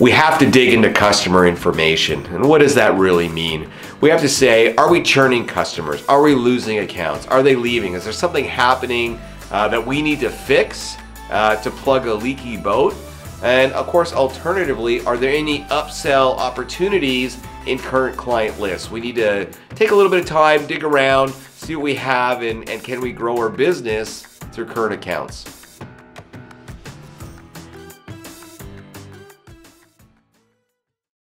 we have to dig into customer information. And what does that really mean? We have to say, are we churning customers? Are we losing accounts? Are they leaving? Is there something happening uh, that we need to fix uh, to plug a leaky boat? And of course, alternatively, are there any upsell opportunities in current client lists? We need to take a little bit of time, dig around, see what we have, and, and can we grow our business through current accounts?